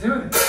do it.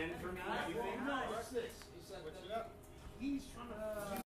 ten? No. He said. What's? He's trying Uh,